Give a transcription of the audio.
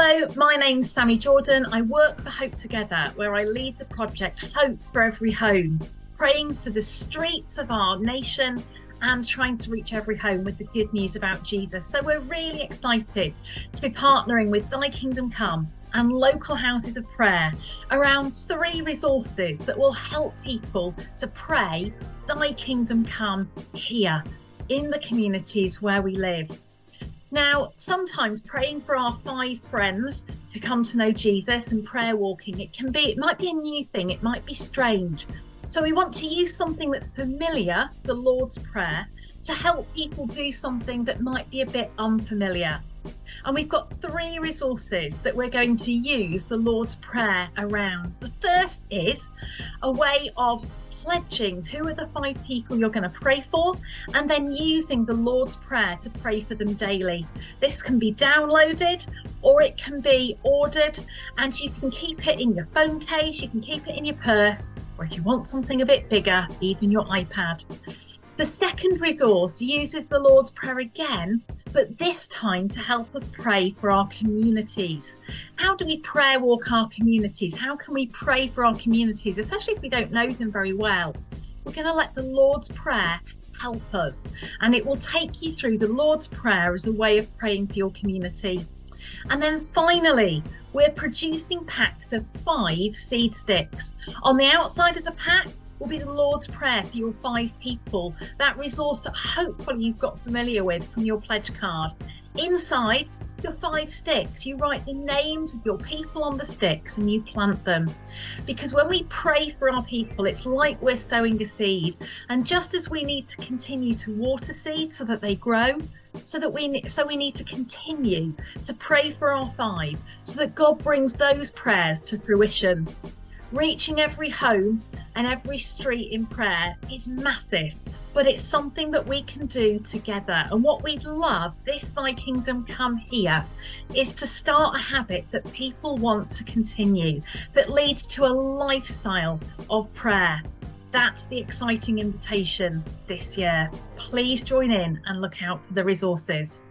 Hello, my name's Sammy Jordan. I work for Hope Together, where I lead the project Hope for Every Home, praying for the streets of our nation and trying to reach every home with the good news about Jesus. So we're really excited to be partnering with Thy Kingdom Come and local houses of prayer around three resources that will help people to pray Thy Kingdom Come here in the communities where we live. Now, sometimes praying for our five friends to come to know Jesus and prayer walking, it can be, it might be a new thing, it might be strange. So we want to use something that's familiar, the Lord's Prayer, to help people do something that might be a bit unfamiliar. And we've got three resources that we're going to use the Lord's Prayer around. The first is a way of pledging who are the five people you're going to pray for and then using the Lord's Prayer to pray for them daily. This can be downloaded or it can be ordered and you can keep it in your phone case, you can keep it in your purse, or if you want something a bit bigger, even your iPad. The second resource uses the Lord's Prayer again, but this time to help us pray for our communities. How do we prayer walk our communities? How can we pray for our communities, especially if we don't know them very well? We're going to let the Lord's Prayer help us, and it will take you through the Lord's Prayer as a way of praying for your community. And then finally, we're producing packs of five seed sticks. On the outside of the pack, will be the Lord's Prayer for your five people, that resource that hopefully you've got familiar with from your pledge card. Inside, your five sticks, you write the names of your people on the sticks and you plant them. Because when we pray for our people, it's like we're sowing a seed. And just as we need to continue to water seeds so that they grow, so that we so we need to continue to pray for our five so that God brings those prayers to fruition reaching every home and every street in prayer is massive, but it's something that we can do together. And what we'd love, this Thy Kingdom Come here, is to start a habit that people want to continue, that leads to a lifestyle of prayer. That's the exciting invitation this year. Please join in and look out for the resources.